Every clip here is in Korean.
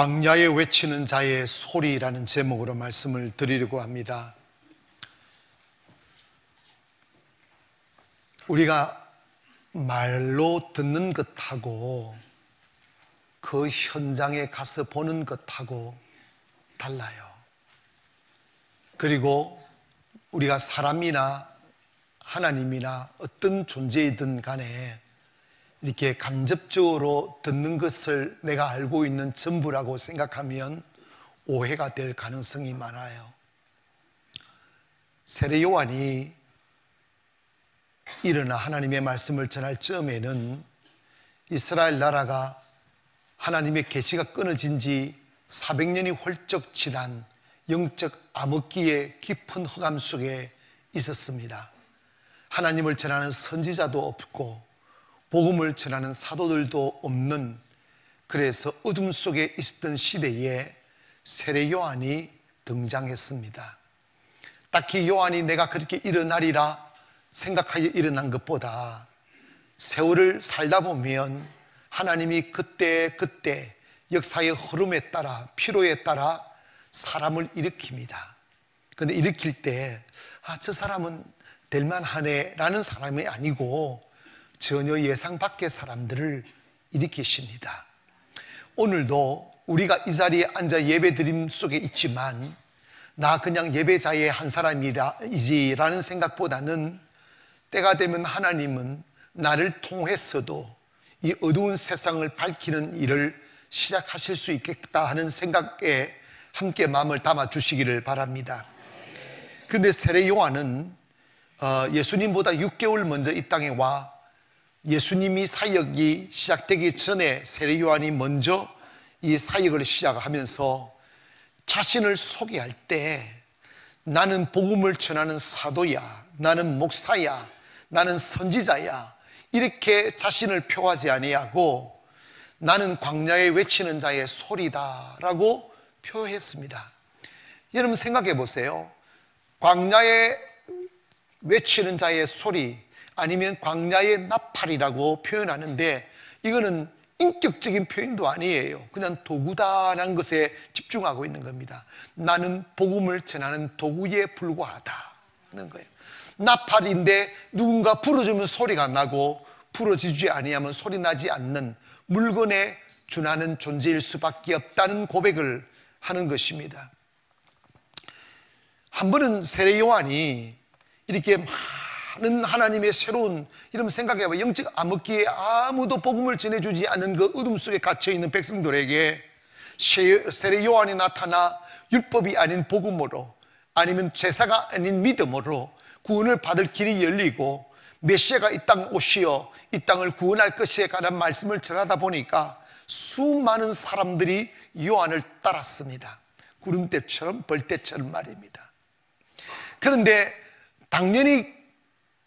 광야에 외치는 자의 소리라는 제목으로 말씀을 드리려고 합니다. 우리가 말로 듣는 것하고 그 현장에 가서 보는 것하고 달라요. 그리고 우리가 사람이나 하나님이나 어떤 존재이든 간에 이렇게 간접적으로 듣는 것을 내가 알고 있는 전부라고 생각하면 오해가 될 가능성이 많아요. 세례 요한이 일어나 하나님의 말씀을 전할 즈음에는 이스라엘 나라가 하나님의 계시가 끊어진 지 400년이 훌쩍 지난 영적 암흑기의 깊은 흑암 속에 있었습니다. 하나님을 전하는 선지자도 없고 복음을 전하는 사도들도 없는 그래서 어둠 속에 있었던 시대에 세례 요한이 등장했습니다. 딱히 요한이 내가 그렇게 일어나리라 생각하여 일어난 것보다 세월을 살다 보면 하나님이 그때 그때 역사의 흐름에 따라 필요에 따라 사람을 일으킵니다. 근데 일으킬 때, 아, 저 사람은 될만하네 라는 사람이 아니고 전혀 예상 밖의 사람들을 일으키십니다. 오늘도 우리가 이 자리에 앉아 예배 드림 속에 있지만 나 그냥 예배자의 한 사람이지라는 생각보다는 때가 되면 하나님은 나를 통해서도 이 어두운 세상을 밝히는 일을 시작하실 수 있겠다 하는 생각에 함께 마음을 담아 주시기를 바랍니다. 근데 세례 요한은 어, 예수님보다 6개월 먼저 이 땅에 와 예수님이 사역이 시작되기 전에 세례 요한이 먼저 이 사역을 시작하면서 자신을 소개할 때 나는 복음을 전하는 사도야, 나는 목사야, 나는 선지자야 이렇게 자신을 표하지 아니하고 나는 광야에 외치는 자의 소리다라고 표했습니다. 여러분 생각해 보세요. 광야에 외치는 자의 소리 아니면 광야의 나팔이라고 표현하는데 이거는 인격적인 표현도 아니에요. 그냥 도구다라는 것에 집중하고 있는 겁니다. 나는 복음을 전하는 도구에 불과하다는 거예요. 나팔인데 누군가 불어주면 소리가 나고 불어지지 아니하면 소리 나지 않는 물건에 준하는 존재일 수밖에 없다는 고백을 하는 것입니다. 한 번은 세례 요한이 이렇게 많은 하나님의 새로운 이런 생각해봐 영적 암흑기에 아무도 복음을 전해주지 않은 그 어둠 속에 갇혀 있는 백성들에게 세례 요한이 나타나 율법이 아닌 복음으로 아니면 제사가 아닌 믿음으로 구원을 받을 길이 열리고 메시아가 이 땅 오시어 이 땅을 구원할 것에 관한 말씀을 전하다 보니까 수많은 사람들이 요한을 따랐습니다. 구름대처럼 벌떼처럼 말입니다. 그런데 당연히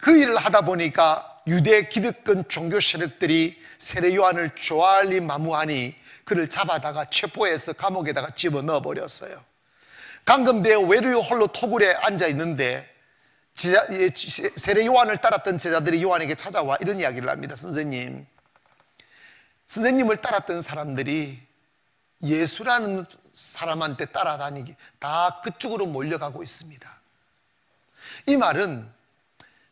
그 일을 하다 보니까 유대 기득권 종교 세력들이 세례 요한을 좋아할리 마무하니 그를 잡아다가 체포해서 감옥에다가 집어넣어 버렸어요. 강금배에 외로이 홀로 토굴에 앉아 있는데 제자, 세례 요한을 따랐던 제자들이 요한에게 찾아와 이런 이야기를 합니다. 선생님, 선생님을 따랐던 사람들이 예수라는 사람한테 따라다니기 다 그쪽으로 몰려가고 있습니다. 이 말은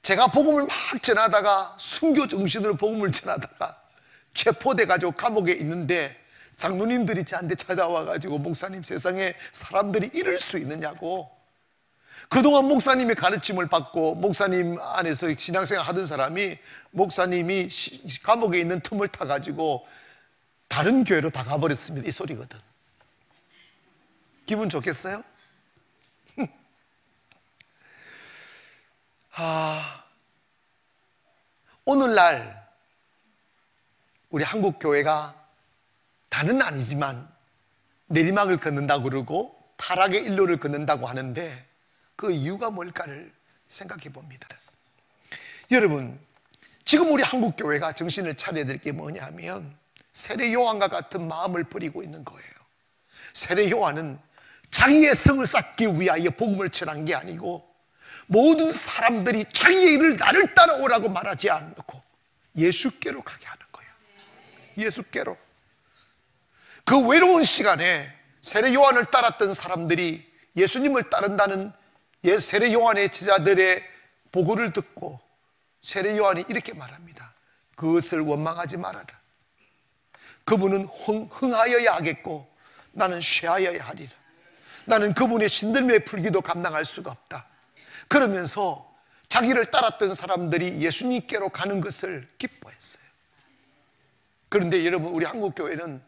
제가 복음을 막 전하다가 순교 정신으로 복음을 전하다가 체포돼 가지고 감옥에 있는데 장로님들이 저한테 찾아와 가지고 목사님 세상에 사람들이 이럴 수 있느냐고 그동안 목사님의 가르침을 받고 목사님 안에서 신앙생활 하던 사람이 목사님이 감옥에 있는 틈을 타 가지고 다른 교회로 다 가버렸습니다. 이 소리거든. 기분 좋겠어요? 아, 오늘날 우리 한국 교회가 다는 아니지만 내리막을 걷는다고 그러고 타락의 일로를 걷는다고 하는데 그 이유가 뭘까를 생각해 봅니다. 여러분, 지금 우리 한국 교회가 정신을 차려야 될 게 뭐냐 하면 세례 요한과 같은 마음을 버리고 있는 거예요. 세례 요한은 자기의 성을 쌓기 위하여 복음을 전한 게 아니고 모든 사람들이 자기의 일을 나를 따라오라고 말하지 않고 예수께로 가게 하는 거예요. 예수께로. 그 외로운 시간에 세례 요한을 따랐던 사람들이 예수님을 따른다는 예, 세례 요한의 제자들의 보고를 듣고 세례 요한이 이렇게 말합니다. 그것을 원망하지 말아라. 그분은 흥, 흥하여야 하겠고 나는 쇠하여야 하리라. 나는 그분의 신들매의 풀기도 감당할 수가 없다. 그러면서 자기를 따랐던 사람들이 예수님께로 가는 것을 기뻐했어요. 그런데 여러분, 우리 한국교회는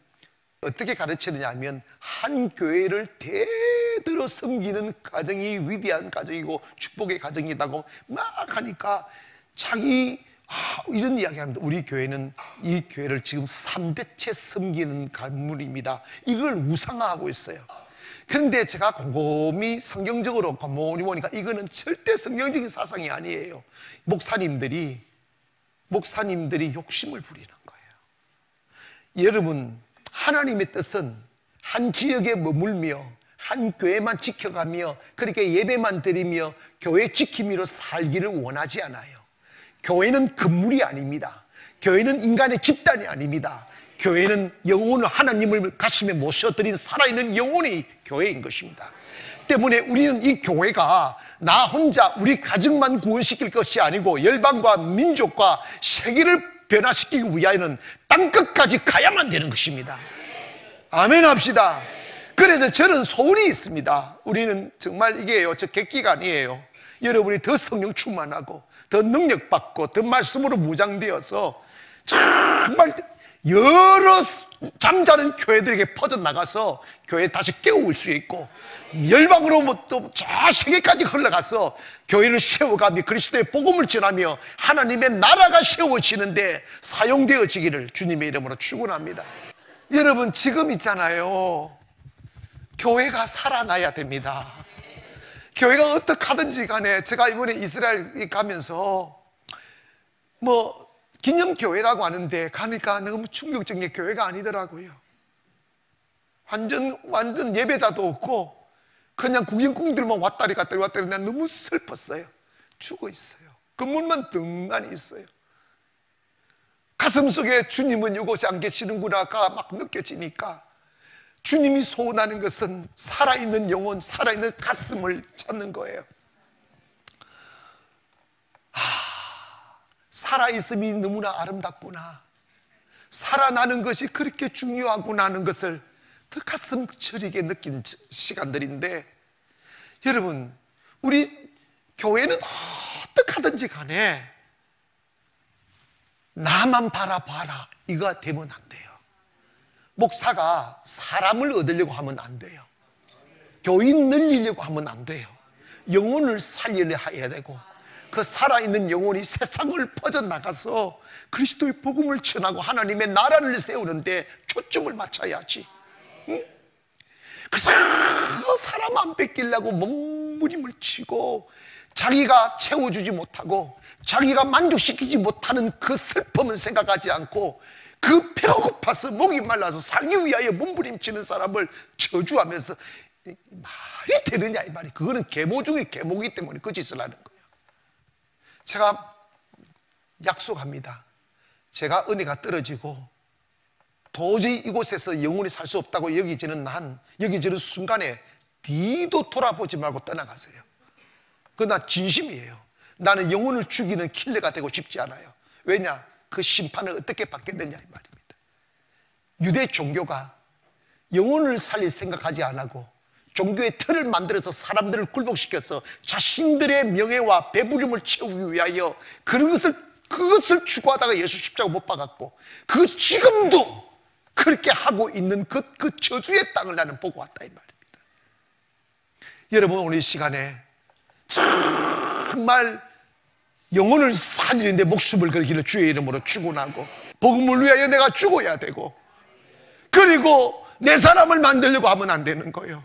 어떻게 가르치느냐 하면 한 교회를 대대로 섬기는 가정이 위대한 가정이고 축복의 가정이라고 막 하니까 자기 아, 이런 이야기 합니다. 우리 교회는 이 교회를 지금 3대째 섬기는 건물입니다. 이걸 우상화하고 있어요. 그런데 제가 곰곰이 성경적으로 곰곰이 보니까 이거는 절대 성경적인 사상이 아니에요. 목사님들이, 목사님들이 욕심을 부리는 거예요. 여러분, 하나님의 뜻은 한 지역에 머물며 한 교회만 지켜가며 그렇게 예배만 드리며 교회 지킴이로 살기를 원하지 않아요. 교회는 건물이 아닙니다. 교회는 인간의 집단이 아닙니다. 교회는 영혼을 하나님을 가슴에 모셔드린 살아있는 영혼이 교회인 것입니다. 때문에 우리는 이 교회가 나 혼자 우리 가정만 구원시킬 것이 아니고 열방과 민족과 세계를 변화시키기 위하여는 땅끝까지 가야만 되는 것입니다. 아멘 합시다. 그래서 저는 소원이 있습니다. 우리는 정말 이게요, 저 객기가 아니에요. 여러분이 더 성령 충만하고 더 능력받고 더 말씀으로 무장되어서 정말 여러 잠자는 교회들에게 퍼져나가서 교회 다시 깨울 수 있고 열방으로부터 저 세계까지 흘러가서 교회를 세워가며 그리스도의 복음을 전하며 하나님의 나라가 세워지는데 사용되어지기를 주님의 이름으로 축원합니다. 여러분 지금 있잖아요. 교회가 살아나야 됩니다. 교회가 어떻게 하든지 간에 제가 이번에 이스라엘 가면서 뭐 기념교회라고 하는데 가니까 너무 충격적인 게 교회가 아니더라고요. 완전, 완전 예배자도 없고 그냥 구경꾼들만 왔다리 갔다리 왔다리 난 너무 슬펐어요. 죽어 있어요. 건물만 등간히 있어요. 가슴 속에 주님은 이곳에 안 계시는구나가 막 느껴지니까 주님이 소원하는 것은 살아있는 영혼, 살아있는 가슴을 찾는 거예요. 아, 살아있음이 너무나 아름답구나. 살아나는 것이 그렇게 중요하구나 하는 것을 더 가슴 저리게 느낀 시간들인데, 여러분, 우리 교회는 어떻게 하든지 간에 나만 바라봐라. 이거 되면 안 돼요. 목사가 사람을 얻으려고 하면 안 돼요. 교인 늘리려고 하면 안 돼요. 영혼을 살리려 해야 되고 그 살아있는 영혼이 세상을 퍼져나가서 그리스도의 복음을 전하고 하나님의 나라를 세우는데 초점을 맞춰야지. 응? 그 사람 안 뺏기려고 몸부림을 치고 자기가 채워주지 못하고 자기가 만족시키지 못하는 그 슬픔은 생각하지 않고 그 배고파서 목이 말라서 살기 위하여 몸부림치는 사람을 저주하면서 말이 되느냐 이 말이 그거는 계모 중에 계모기 때문에 그 짓을 하는 제가 약속합니다 제가 은혜가 떨어지고 도저히 이곳에서 영원히 살 수 없다고 여기지는 난 여기지는 순간에 뒤도 돌아보지 말고 떠나가세요 그나 진심이에요 나는 영혼을 죽이는 킬러가 되고 싶지 않아요 왜냐? 그 심판을 어떻게 받겠느냐 이 말입니다. 유대 종교가 영혼을 살릴 생각하지 않고 종교의 틀을 만들어서 사람들을 굴복시켜서 자신들의 명예와 배부름을 채우기 위하여 그런 것을 그것을 추구하다가 예수 십자가 못 박았고 그 지금도 그렇게 하고 있는 그, 그 저주의 땅을 나는 보고 왔다 이 말입니다. 여러분 오늘 이 시간에 정말 영혼을 살리는데 목숨을 걸기를 주의 이름으로 축원하고 복음을 위하여 내가 죽어야 되고 그리고 내 사람을 만들려고 하면 안 되는 거예요.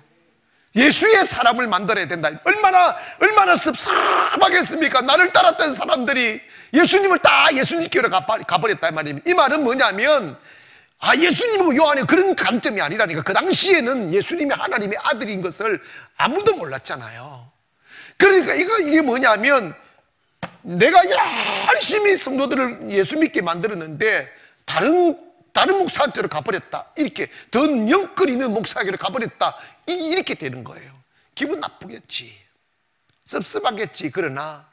예수의 사람을 만들어야 된다. 얼마나 얼마나 섭섭하겠습니까? 나를 따랐던 사람들이 예수님을 다 예수님께로 가버렸다 말입니다. 이 말은 뭐냐면 아 예수님하고 요한이 그런 감점이 아니라니까. 그 당시에는 예수님이 하나님의 아들인 것을 아무도 몰랐잖아요. 그러니까 이거 이게 뭐냐면 내가 열심히 성도들을 예수 믿게 만들었는데 다른 다른 목사한테로 가버렸다. 이렇게 더 영끌이는 목사에게로 가버렸다. 이렇게 되는 거예요. 기분 나쁘겠지. 섭섭하겠지. 그러나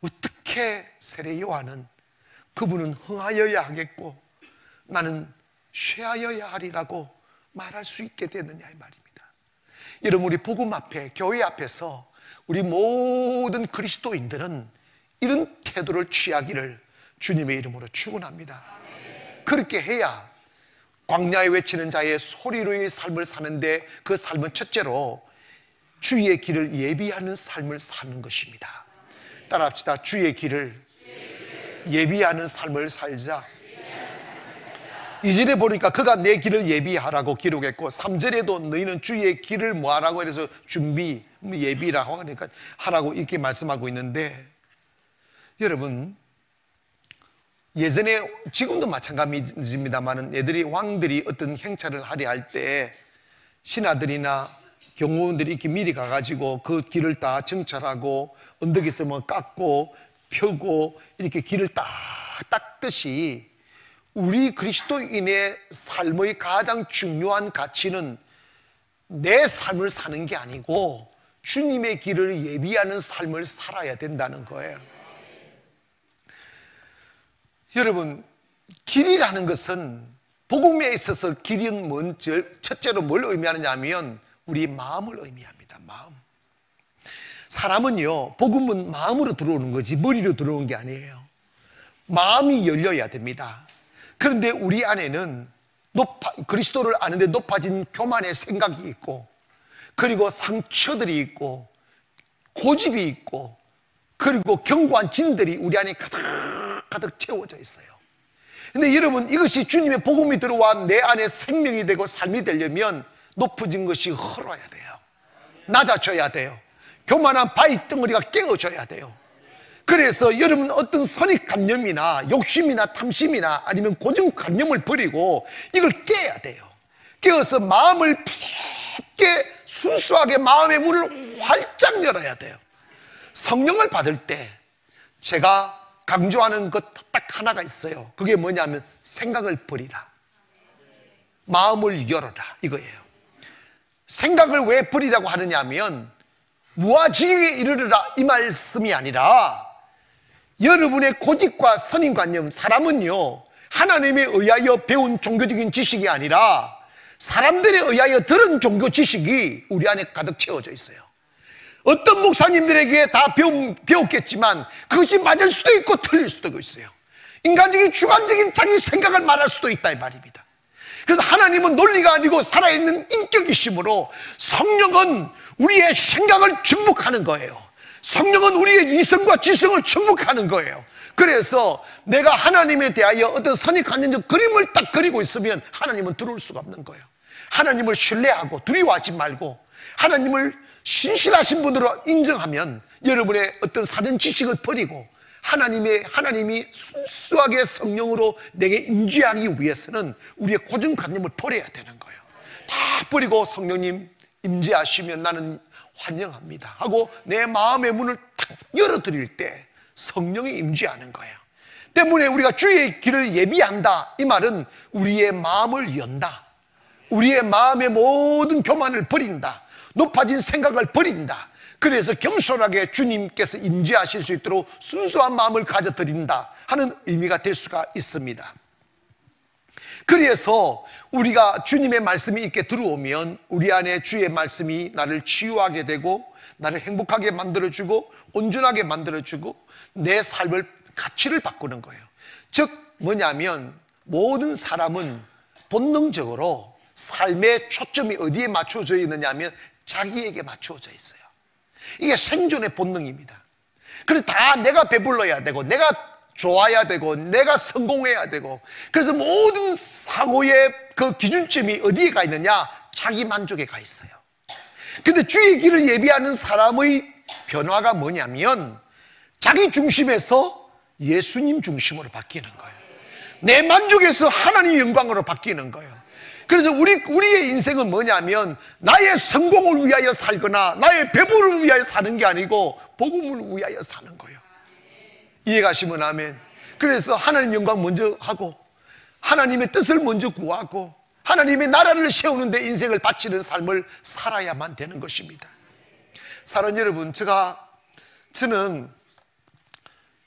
어떻게 세례 요한은 그분은 흥하여야 하겠고 나는 쉬하여야 하리라고 말할 수 있게 되느냐 이 말입니다. 여러분 우리 복음 앞에 교회 앞에서 우리 모든 그리스도인들은 이런 태도를 취하기를 주님의 이름으로 축원합니다. 그렇게 해야 광야에 외치는 자의 소리로의 삶을 사는데 그 삶은 첫째로 주의 길을 예비하는 삶을 사는 것입니다. 따라 합시다. 주의 길을 예비하는 삶을 살자. 2절에 보니까 그가 내 길을 예비하라고 기록했고 3절에도 너희는 주의 길을 뭐하라고 해서 준비, 뭐 예비라고 하니까 하라고 이렇게 말씀하고 있는데 여러분 예전에 지금도 마찬가지입니다만은 애들이 왕들이 어떤 행차를 하려 할 때 신하들이나 경호원들이 이렇게 미리 가가지고 그 길을 다 정찰하고 언덕에서 뭐 깎고 펴고 이렇게 길을 딱 닦듯이 우리 그리스도인의 삶의 가장 중요한 가치는 내 삶을 사는 게 아니고 주님의 길을 예비하는 삶을 살아야 된다는 거예요. 여러분, 길이라는 것은 복음에 있어서 길은 뭔, 첫째로 뭘 의미하느냐 하면 우리 마음을 의미합니다. 마음. 사람은요, 복음은 마음으로 들어오는 거지 머리로 들어오는 게 아니에요. 마음이 열려야 됩니다. 그런데 우리 안에는 높아, 그리스도를 아는데 높아진 교만의 생각이 있고, 그리고 상처들이 있고, 고집이 있고, 그리고 견고한 진들이 우리 안에 가득 가득 채워져 있어요. 근데 여러분 이것이 주님의 복음이 들어와 내 안에 생명이 되고 삶이 되려면 높아진 것이 흘러야 돼요. 낮아져야 돼요. 교만한 바위 덩어리가 깨어져야 돼요. 그래서 여러분 어떤 선입관념이나 욕심이나 탐심이나 아니면 고정관념을 버리고 이걸 깨야 돼요. 깨어서 마음을 깊게 순수하게 마음의 문을 활짝 열어야 돼요. 성령을 받을 때 제가 강조하는 것 딱 하나가 있어요. 그게 뭐냐면 생각을 버리라. 마음을 열어라. 이거예요. 생각을 왜 버리라고 하느냐 하면 무아지경에 이르르라 이 말씀이 아니라 여러분의 고집과 선인관념 사람은요 하나님에 의하여 배운 종교적인 지식이 아니라 사람들에 의하여 들은 종교 지식이 우리 안에 가득 채워져 있어요 어떤 목사님들에게 다 배움, 배웠겠지만 그것이 맞을 수도 있고 틀릴 수도 있어요. 인간적인 주관적인 자기 생각을 말할 수도 있다 이 말입니다. 그래서 하나님은 논리가 아니고 살아있는 인격이심으로 성령은 우리의 생각을 증복하는 거예요. 성령은 우리의 이성과 지성을 증복하는 거예요. 그래서 내가 하나님에 대하여 어떤 선입관념적 그림을 딱 그리고 있으면 하나님은 들어올 수가 없는 거예요. 하나님을 신뢰하고 두려워하지 말고 하나님을 신실하신 분으로 인정하면 여러분의 어떤 사전 지식을 버리고 하나님의 하나님이 순수하게 성령으로 내게 임재하기 위해서는 우리의 고정관념을 버려야 되는 거예요. 다 버리고 성령님 임재하시면 나는 환영합니다 하고 내 마음의 문을 탁 열어 드릴 때 성령이 임재하는 거예요. 때문에 우리가 주의 길을 예비한다 이 말은 우리의 마음을 연다. 우리의 마음의 모든 교만을 버린다. 높아진 생각을 버린다. 그래서 겸손하게 주님께서 임재하실 수 있도록 순수한 마음을 가져드린다 하는 의미가 될 수가 있습니다. 그래서 우리가 주님의 말씀이 이렇게 들어오면 우리 안에 주의 말씀이 나를 치유하게 되고 나를 행복하게 만들어주고 온전하게 만들어주고 내 삶을 가치를 바꾸는 거예요. 즉 뭐냐면 모든 사람은 본능적으로 삶의 초점이 어디에 맞춰져 있느냐 하면 자기에게 맞추어져 있어요. 이게 생존의 본능입니다. 그래서 다 내가 배불러야 되고, 내가 좋아야 되고, 내가 성공해야 되고, 그래서 모든 사고의 그 기준점이 어디에 가 있느냐? 자기 만족에 가 있어요. 근데 주의 길을 예비하는 사람의 변화가 뭐냐면, 자기 중심에서 예수님 중심으로 바뀌는 거예요. 내 만족에서 하나님 영광으로 바뀌는 거예요. 그래서 우리, 우리의 인생은 뭐냐면 나의 성공을 위하여 살거나 나의 배부를 위하여 사는 게 아니고 복음을 위하여 사는 거예요. 이해가시면 아멘. 그래서 하나님 영광 먼저 하고 하나님의 뜻을 먼저 구하고 하나님의 나라를 세우는데 인생을 바치는 삶을 살아야만 되는 것입니다. 사랑 여러분, 제가 저는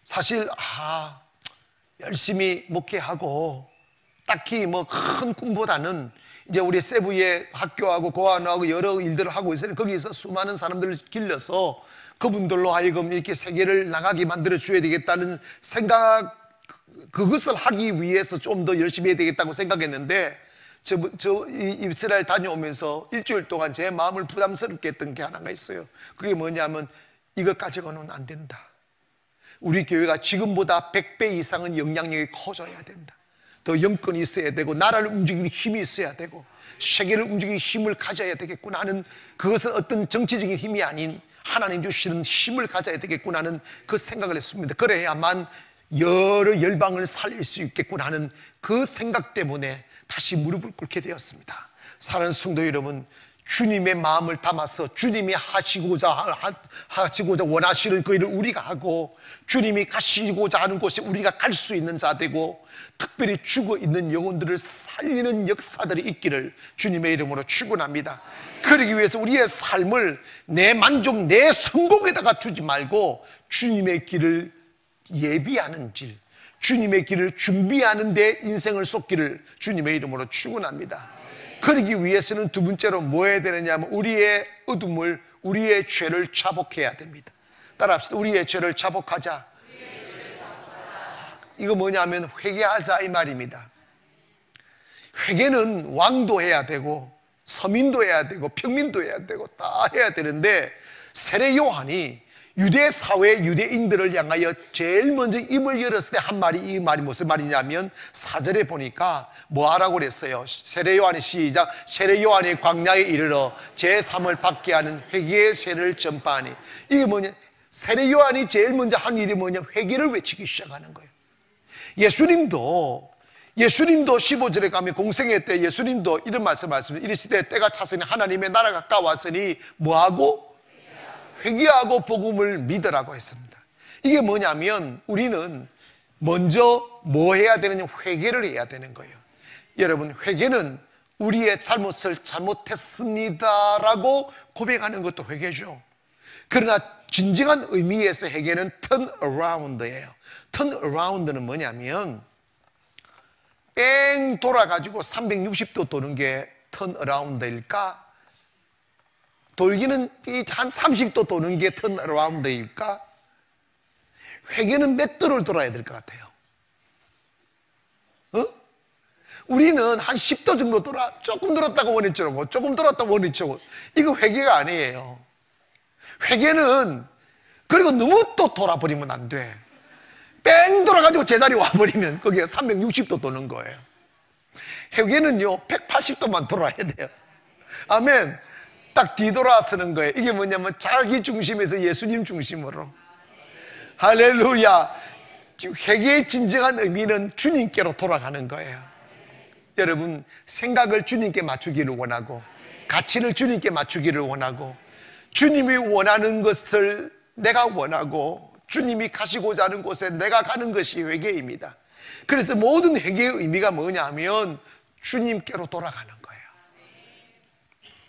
사실 아 열심히 목회하고 딱히 뭐 큰 꿈보다는 이제 우리 세부의 학교하고 고안하고 여러 일들을 하고 있어요. 거기서 수많은 사람들을 길러서 그분들로 하여금 이렇게 세계를 나가게 만들어 줘야 되겠다는 생각 그것을 하기 위해서 좀 더 열심히 해야 되겠다고 생각했는데 저, 저 이스라엘 다녀오면서 일주일 동안 제 마음을 부담스럽게 했던 게 하나가 있어요. 그게 뭐냐면 이것 가지고는 안 된다. 우리 교회가 지금보다 100배 이상은 영향력이 커져야 된다. 더 영권이 있어야 되고 나라를 움직이는 힘이 있어야 되고 세계를 움직이는 힘을 가져야 되겠구나 하는 그것은 어떤 정치적인 힘이 아닌 하나님 주시는 힘을 가져야 되겠구나 하는 그 생각을 했습니다. 그래야만 여러 열방을 살릴 수 있겠구나 하는 그 생각 때문에 다시 무릎을 꿇게 되었습니다. 사는 성도 여러분, 주님의 마음을 담아서 주님이 하시고자 하시고자 원하시는 그 일을 우리가 하고 주님이 가시고자 하는 곳에 우리가 갈 수 있는 자 되고 특별히 죽어 있는 영혼들을 살리는 역사들이 있기를 주님의 이름으로 축원합니다. 그러기 위해서 우리의 삶을 내 만족, 내 성공에다가 주지 말고 주님의 길을 예비하는 길, 주님의 길을 준비하는 데 인생을 쏟기를 주님의 이름으로 축원합니다. 그러기 위해서는 두 번째로 뭐 해야 되느냐 하면 우리의 어둠을 우리의 죄를 자복해야 됩니다. 따라합시다. 우리의 죄를 자복하자. 이거 뭐냐면 회개하자 이 말입니다. 회개는 왕도 해야 되고 서민도 해야 되고 평민도 해야 되고 다 해야 되는데 세례 요한이 유대 사회 유대인들을 향하여 제일 먼저 입을 열었을 때 한 말이 이 말이 무슨 말이냐면 사절에 보니까 뭐 하라고 그랬어요? 세례 요한의 시작. 세례 요한이 광야에 이르러 제3을 받게 하는 회개의 세를 전파하니. 이게 뭐냐? 세례 요한이 제일 먼저 한 일이 뭐냐? 회개를 외치기 시작하는 거예요 예수님도 예수님도 15절에 가면 공생애 때 예수님도 이런 말씀 하셨습니다 이르시되 때가 찼으니 하나님의 나라가 가까웠으니 뭐하고 회개하고 복음을 믿으라고 했습니다. 이게 뭐냐면 우리는 먼저 뭐 해야 되느냐 회개를 해야 되는 거예요. 여러분 회개는 우리의 잘못을 잘못했습니다라고 고백하는 것도 회개죠. 그러나 진정한 의미에서 회개는 turn around예요. Turn around는 뭐냐면 뺑 돌아가지고 360도 도는 게 turn around일까? 돌기는 한 30도 도는 게 턴 어라운드일까? 회계는 몇 도를 돌아야 될 것 같아요? 어? 우리는 한 10도 정도 돌아, 조금 돌았다고 원했죠. 조금 돌았다고 원했죠. 이거 회계가 아니에요. 회계는, 그리고 너무 또 돌아버리면 안 돼. 뺑 돌아가지고 제자리 와버리면 거기가 360도 도는 거예요. 회계는요, 180도만 돌아야 돼요. 아멘. 딱 뒤돌아서는 거예요. 이게 뭐냐면 자기 중심에서 예수님 중심으로. 할렐루야. 회개의 진정한 의미는 주님께로 돌아가는 거예요. 여러분, 생각을 주님께 맞추기를 원하고, 가치를 주님께 맞추기를 원하고, 주님이 원하는 것을 내가 원하고, 주님이 가시고자 하는 곳에 내가 가는 것이 회개입니다. 그래서 모든 회개의 의미가 뭐냐면 주님께로 돌아가는 거예요.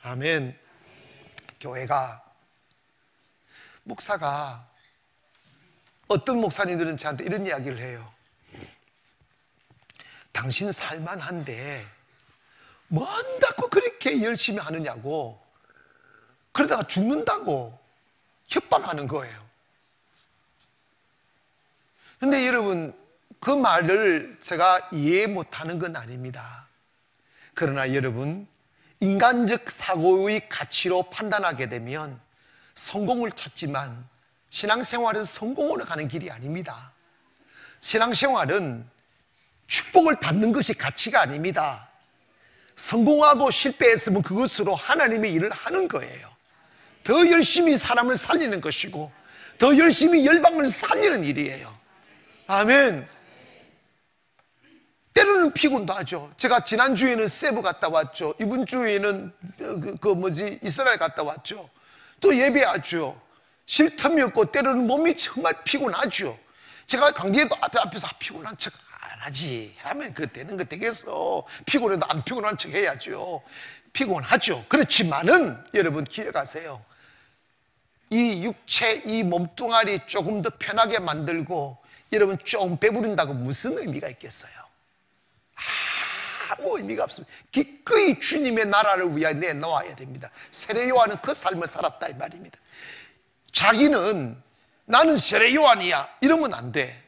아멘. 교회가 목사가 어떤 목사님들은 저한테 이런 이야기를 해요. 당신 살만한데 뭔다고 그렇게 열심히 하느냐고 그러다가 죽는다고 협박하는 거예요. 근데 여러분 그 말을 제가 이해 못하는 건 아닙니다. 그러나 여러분 인간적 사고의 가치로 판단하게 되면 성공을 찾지만 신앙생활은 성공으로 가는 길이 아닙니다. 신앙생활은 축복을 받는 것이 가치가 아닙니다. 성공하고 실패했으면 그것으로 하나님의 일을 하는 거예요. 더 열심히 사람을 살리는 것이고, 더 열심히 열방을 살리는 일이에요. 아멘. 때로는 피곤도 하죠. 제가 지난주에는 세부 갔다 왔죠. 이번 주에는 그, 그 뭐지 이스라엘 갔다 왔죠. 또 예배하죠. 쉴 틈이 없고 때로는 몸이 정말 피곤하죠. 제가 관계도 앞에 앞에서 아, 피곤한 척 하지. 하면 그 되는 거 되겠어. 피곤해도 안 피곤한 척 해야죠. 피곤하죠. 그렇지만은 여러분 기억하세요. 이 육체, 이 몸뚱아리 조금 더 편하게 만들고 여러분 좀 배부른다고 무슨 의미가 있겠어요? 아무 의미가 없습니다. 기꺼이 주님의 나라를 위하여 내놓아야 됩니다. 세례 요한은 그 삶을 살았다 이 말입니다. 자기는 나는 세례 요한이야 이러면 안 돼.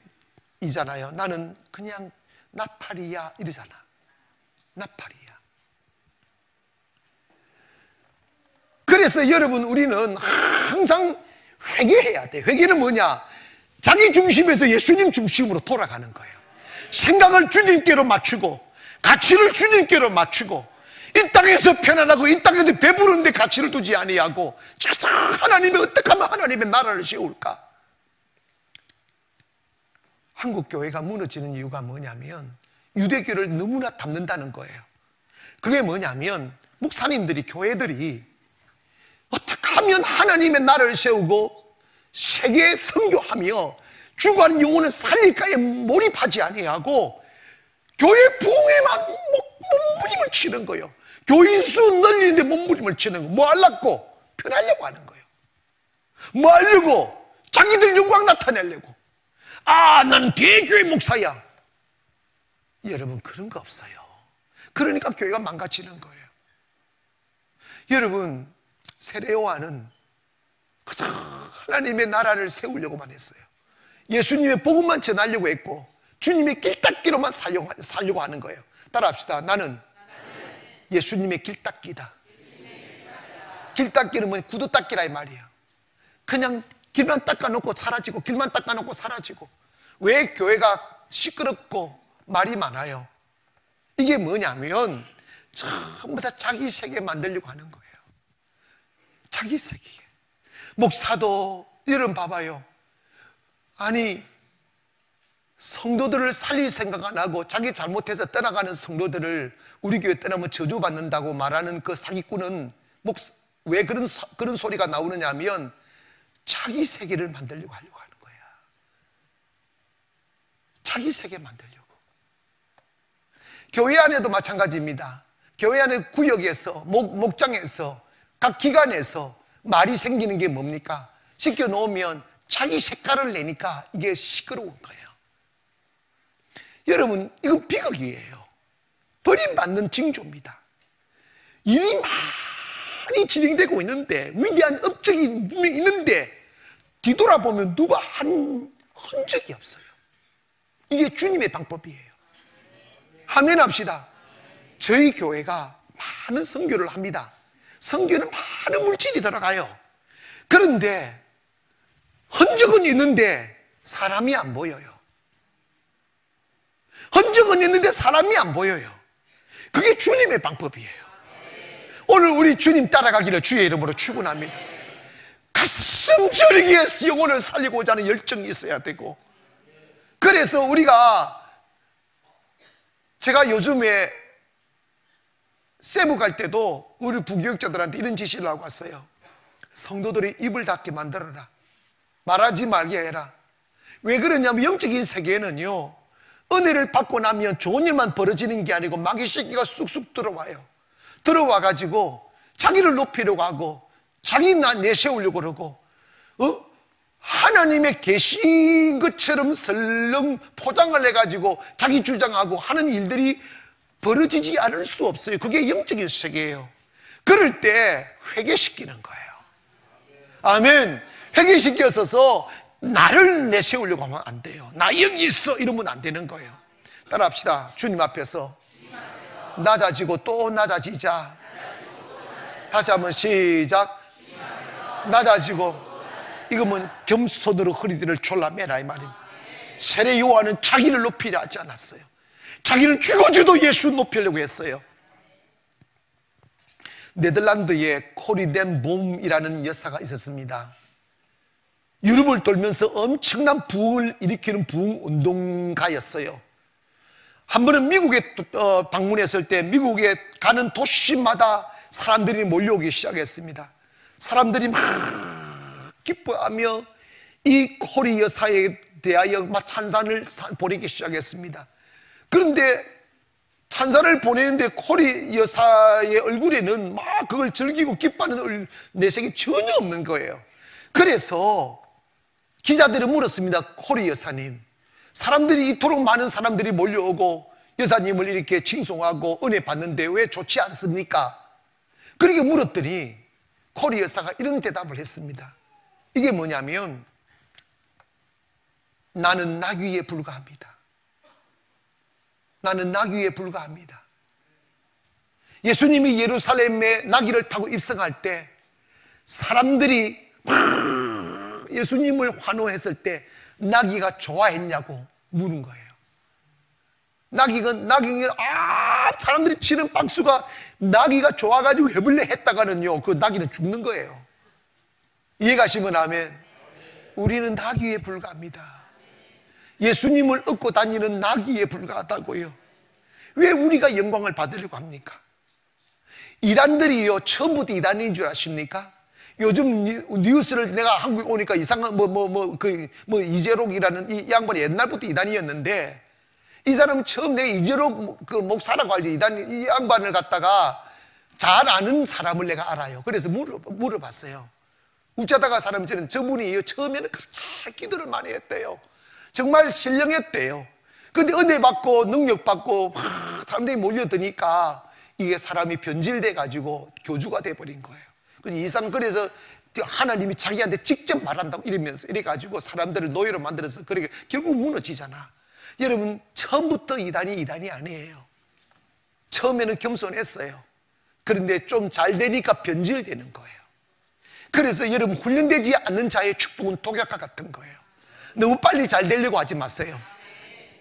이잖아요. 나는 그냥 나팔이야 이러잖아. 나팔이야. 그래서 여러분 우리는 항상 회개해야 돼. 회개는 뭐냐? 자기 중심에서 예수님 중심으로 돌아가는 거예요. 생각을 주님께로 맞추고 가치를 주님께로 맞추고 이 땅에서 편안하고 이 땅에서 배부른데 가치를 두지 아니하고 자 하나님이 어떻게 하면 하나님의 나라를 세울까? 한국 교회가 무너지는 이유가 뭐냐면 유대교를 너무나 담는다는 거예요. 그게 뭐냐면 목사님들이 교회들이 어떻게 하면 하나님의 나라를 세우고 세계에 선교하며 주관 영혼을 살릴까에 몰입하지 아니하고 교회 부흥에만 몸부림을 치는 거예요. 교인 수 늘리는데 몸부림을 치는 거. 뭐 하려고? 편하려고 하는 거예요. 뭐 하려고? 자기들 영광 나타내려고. 아, 나는 대교회 목사야. 여러분, 그런 거 없어요. 그러니까 교회가 망가지는 거예요. 여러분, 세례요한은 그저 하나님의 나라를 세우려고만 했어요. 예수님의 복음만 전하려고 했고, 주님의 길닦기로만 살려고 하는 거예요. 따라합시다. 나는 예수님의 길닦기다. 길닦기는 뭐 구두 닦기라 이 말이야. 그냥 길만 닦아놓고 사라지고 길만 닦아놓고 사라지고 왜 교회가 시끄럽고 말이 많아요? 이게 뭐냐면 전부 다 자기 세계 만들려고 하는 거예요. 자기 세계. 목사도 여러분 봐봐요. 아니 성도들을 살릴 생각 안 하고 자기 잘못해서 떠나가는 성도들을 우리 교회 떠나면 저주받는다고 말하는 그 사기꾼은 목사, 왜 그런, 그런 소리가 나오느냐 하면 자기 세계를 만들려고 하려고 하는 거야. 자기 세계 만들려고. 교회 안에도 마찬가지입니다. 교회 안에 구역에서, 목, 목장에서, 각 기관에서 말이 생기는 게 뭡니까? 시켜놓으면 자기 색깔을 내니까 이게 시끄러운 거예요. 여러분, 이건 비극이에요. 버림받는 징조입니다. 일이 많이 진행되고 있는데, 위대한 업적이 있는데, 뒤돌아보면 누가 한 흔적이 없어요. 이게 주님의 방법이에요. 하면 합시다. 저희 교회가 많은 성교를 합니다. 성교는 많은 물질이 들어가요. 그런데 흔적은 있는데 사람이 안 보여요. 흔적은 있는데 사람이 안 보여요. 그게 주님의 방법이에요. 오늘 우리 주님 따라가기를 주의 이름으로 축원합니다. 가슴 저리게 영혼을 살리고자 하는 열정이 있어야 되고 그래서 우리가 제가 요즘에 세부 갈 때도 우리 부교육자들한테 이런 지시를 하고 왔어요. 성도들이 입을 닫게 만들어라. 말하지 말게 해라. 왜 그러냐면 영적인 세계에는요, 은혜를 받고 나면 좋은 일만 벌어지는 게 아니고 마귀 새끼가 쑥쑥 들어와요. 들어와 가지고 자기를 높이려고 하고 자기 나 내세우려고 그러고, 어? 하나님의 계신 것처럼 설렁 포장을 해가지고 자기 주장하고 하는 일들이 벌어지지 않을 수 없어요. 그게 영적인 세계예요. 그럴 때 회개시키는 거예요. 아멘. 회개시켜서 나를 내세우려고 하면 안 돼요. 나 여기 있어 이러면 안 되는 거예요. 따라 합시다. 주님 앞에서 낮아지고 또 낮아지자. 다시 한번 시작. 낮아지고 이거면 겸손으로 허리들을 졸라매라 이 말입니다. 세례 요한은 자기를 높이려 하지 않았어요. 자기는 죽어줘도 예수 높이려고 했어요. 네덜란드에 코리덴 봄이라는 여사가 있었습니다. 유럽을 돌면서 엄청난 부흥을 일으키는 부흥 운동가였어요. 한 번은 미국에 어, 방문했을 때 미국에 가는 도시마다 사람들이 몰려오기 시작했습니다. 사람들이 막 기뻐하며 이 코리 여사에 대하여 막 찬산을 보내기 시작했습니다. 그런데 찬사를 보내는데 코리 여사의 얼굴에는 막 그걸 즐기고 기뻐하는 내색이 전혀 없는 거예요. 그래서 기자들이 물었습니다. 코리 여사님. 사람들이 이토록 많은 사람들이 몰려오고 여사님을 이렇게 칭송하고 은혜 받는데 왜 좋지 않습니까? 그렇게 물었더니 코리 여사가 이런 대답을 했습니다. 이게 뭐냐면 나는 나귀에 불과합니다. 나는 나귀에 불과합니다. 예수님이 예루살렘에 나귀를 타고 입성할 때 사람들이 예수님을 환호했을 때 나귀가 좋아했냐고 물은 거예요. 나귀가 나귀가 아 사람들이 치는 박수가 나귀가 좋아가지고 해볼래 했다가는요 그 나귀는 죽는 거예요. 이해가시면 아멘. 우리는 나귀에 불과합니다. 예수님을 얻고 다니는 나귀에 불과하다고요. 왜 우리가 영광을 받으려고 합니까? 이단들이요 처음부터 이단인 줄 아십니까? 요즘 뉴스를 내가 한국에 오니까 이상한 뭐 뭐 뭐 그 뭐 이재록이라는 이 양반이 옛날부터 이단이었는데 이 사람은 처음 내가 이재록 그 목사라고 알죠 이단 이 양반을 갖다가 잘 아는 사람을 내가 알아요. 그래서 물어 물어봤어요. 웃자다가 사람들은 저분이 처음에는 그렇게 기도를 많이 했대요. 정말 신령했대요. 근데 은혜 받고 능력 받고 사람들이 몰려드니까 이게 사람이 변질돼 가지고 교주가 돼 버린 거예요. 그래서 이상 그래서 하나님이 자기한테 직접 말한다고 이러면서 이래 가지고 사람들을 노예로 만들어서 그렇게 결국 무너지잖아. 여러분 처음부터 이단이 이단이 아니에요. 처음에는 겸손했어요. 그런데 좀 잘 되니까 변질되는 거예요. 그래서 여러분 훈련되지 않는 자의 축복은 독약과 같은 거예요. 너무 빨리 잘 되려고 하지 마세요.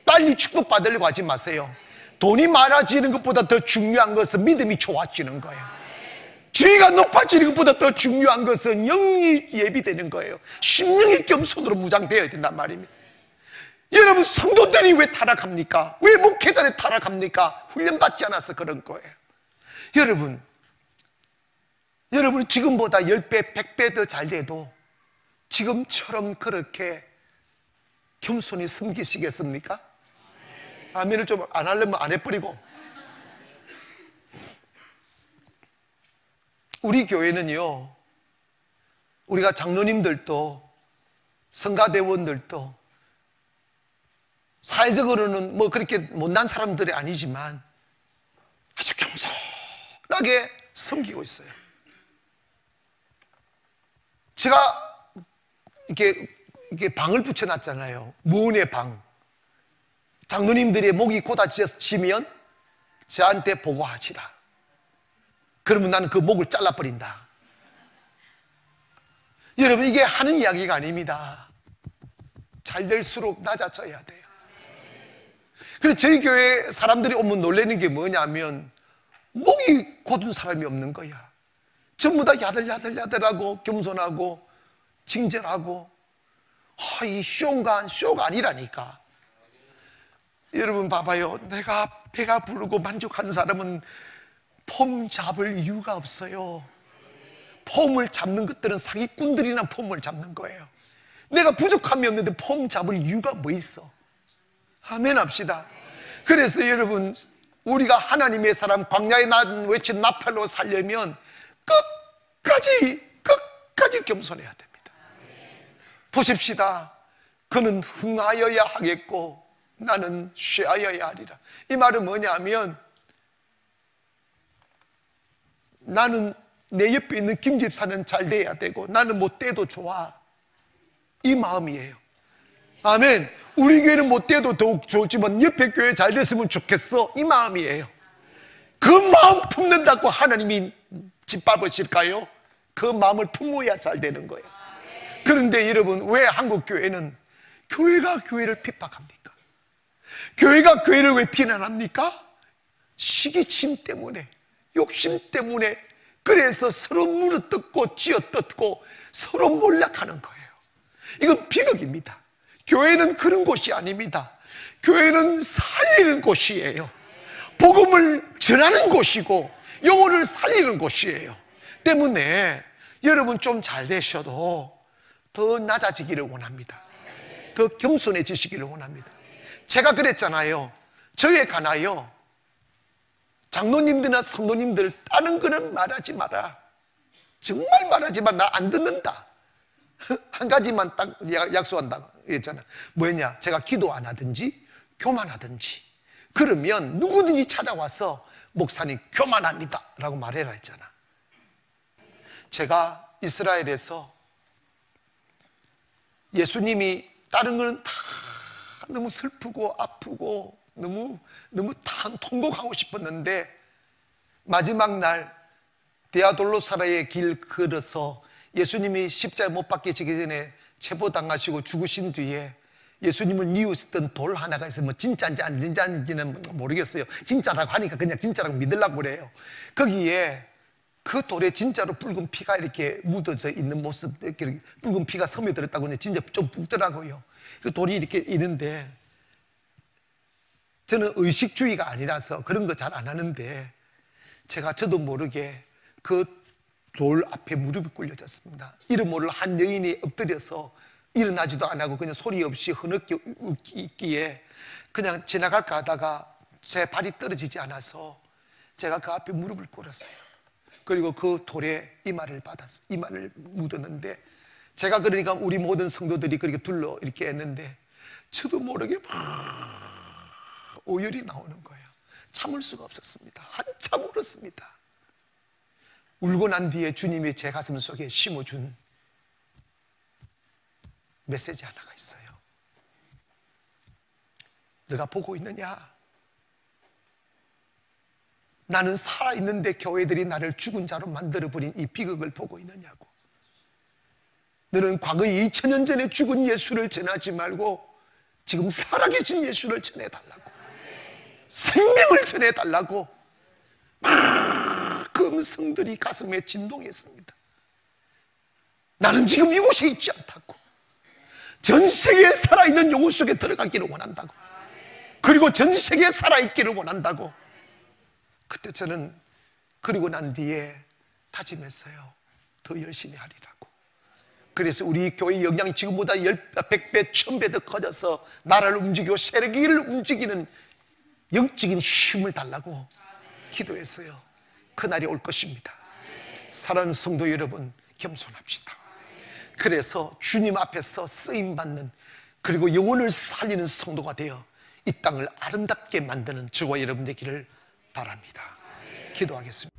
빨리 축복받으려고 하지 마세요. 돈이 많아지는 것보다 더 중요한 것은 믿음이 좋아지는 거예요. 지위가 높아지는 것보다 더 중요한 것은 영이 예비되는 거예요. 심령의 겸손으로 무장되어야 된단 말입니다. 여러분, 성도들이 왜 타락합니까? 왜 목회자를 타락합니까? 훈련받지 않아서 그런 거예요. 여러분, 여러분 지금보다 10배, 100배 더 잘 돼도 지금처럼 그렇게 겸손히 섬기시겠습니까? 아멘을 좀 안 하려면 안 해버리고. 우리 교회는요, 우리가 장로님들도, 성가대원들도, 사회적으로는 뭐 그렇게 못난 사람들이 아니지만 아주 겸손하게 섬기고 있어요. 제가 이렇게 이렇게 방을 붙여놨잖아요. 무은의 방. 장로님들의 목이 고다치면 저한테 보고하시라. 그러면 나는 그 목을 잘라버린다. 여러분, 이게 하는 이야기가 아닙니다. 잘 될수록 낮아져야 돼요. 그래서 저희 교회 사람들이 오면 놀라는 게 뭐냐면, 목이 곧은 사람이 없는 거야. 전부 다 야들야들야들하고 겸손하고 징절하고 아, 이 쇼가, 쇼가 아니라니까. 여러분 봐봐요. 내가 배가 부르고 만족한 사람은 폼 잡을 이유가 없어요. 폼을 잡는 것들은 사기꾼들이나 폼을 잡는 거예요. 내가 부족함이 없는데 폼 잡을 이유가 뭐 있어? 아멘 합시다. 그래서 여러분, 우리가 하나님의 사람, 광야에 난 외친 나팔로 살려면 끝까지, 끝까지 겸손해야 됩니다. 보십시다. 그는 흥하여야 하겠고 나는 쉬하여야 하리라. 이 말은 뭐냐면 나는 내 옆에 있는 김 집사는 잘 돼야 되고 나는 못 돼도 좋아. 이 마음이에요. 아멘. 우리 교회는 못 돼도 더욱 좋지만 옆에 교회 잘 됐으면 좋겠어. 이 마음이에요. 그 마음 품는다고 하나님이 짓밟으실까요? 그 마음을 품어야 잘 되는 거예요. 그런데 여러분, 왜 한국 교회는 교회가 교회를 핍박합니까? 교회가 교회를 왜 비난합니까? 시기침 때문에, 욕심 때문에, 그래서 서로 물어뜯고 쥐어뜯고 서로 몰락하는 거예요. 이건 비극입니다. 교회는 그런 곳이 아닙니다. 교회는 살리는 곳이에요. 복음을 전하는 곳이고 영혼을 살리는 곳이에요. 때문에 여러분 좀 잘 되셔도 더 낮아지기를 원합니다. 더 겸손해지시기를 원합니다. 제가 그랬잖아요. 저에 관하여 장로님들이나 성도님들 다른 거는 말하지 마라. 정말 말하지 마. 나안 듣는다. 한 가지만 딱 약속한다 했잖아. 뭐였냐? 제가 기도 안 하든지 교만하든지 그러면 누구든지 찾아와서 목사님 교만합니다 라고 말해라 했잖아. 제가 이스라엘에서 예수님이 다른 거는 다 너무 슬프고 아프고 너무 너무 다 통곡하고 싶었는데 마지막 날 디아돌로사라의 길 걸어서 예수님이 십자에 못 박히시기 전에 체포당하시고 죽으신 뒤에 예수님을 뉘우쳤던 돌 하나가. 뭐 진짜인지 안 진짜인지는 모르겠어요. 진짜라고 하니까 그냥 진짜라고 믿으려고 그래요. 거기에 그 돌에 진짜로 붉은 피가 이렇게 묻어져 있는 모습, 이렇게 붉은 피가 스며들었다고 하는데 진짜 좀 붉더라고요. 그 돌이 이렇게 있는데 저는 의식주의가 아니라서 그런 거 잘 안 하는데 제가 저도 모르게 그 돌 앞에 무릎이 꿇려졌습니다. 이름 모를 한 여인이 엎드려서 일어나지도 안 하고 그냥 소리 없이 흐느끼 있기에 그냥 지나갈까 하다가 제 발이 떨어지지 않아서 제가 그 앞에 무릎을 꿇었어요. 그리고 그 돌에 이마를 받았어. 이마를 묻었는데 제가 그러니까 우리 모든 성도들이 그렇게 둘러 이렇게 했는데 저도 모르게 막 오열이 나오는 거예요. 참을 수가 없었습니다. 한참 울었습니다. 울고 난 뒤에 주님이 제 가슴 속에 심어준 메시지 하나가 있어요. 내가 보고 있느냐? 나는 살아있는데 교회들이 나를 죽은 자로 만들어버린 이 비극을 보고 있느냐고. 너는 과거 2000년 전에 죽은 예수를 전하지 말고 지금 살아계신 예수를 전해달라고. 생명을 전해달라고. 막그 음성들이 가슴에 진동했습니다. 나는 지금 이곳에 있지 않다고. 전 세계에 살아있는 영혼 속에 들어가기를 원한다고. 그리고 전 세계에 살아있기를 원한다고. 그때 저는 그리고 난 뒤에 다짐했어요. 더 열심히 하리라고. 그래서 우리 교회 영향이 지금보다 100배, 1000배 더 커져서 나라를 움직이고 세계를 움직이는 영적인 힘을 달라고 기도했어요. 그날이 올 것입니다. 사랑하는 성도 여러분, 겸손합시다. 그래서 주님 앞에서 쓰임 받는 그리고 영혼을 살리는 성도가 되어 이 땅을 아름답게 만드는 저와 여러분 되기를 바랍니다. 기도하겠습니다.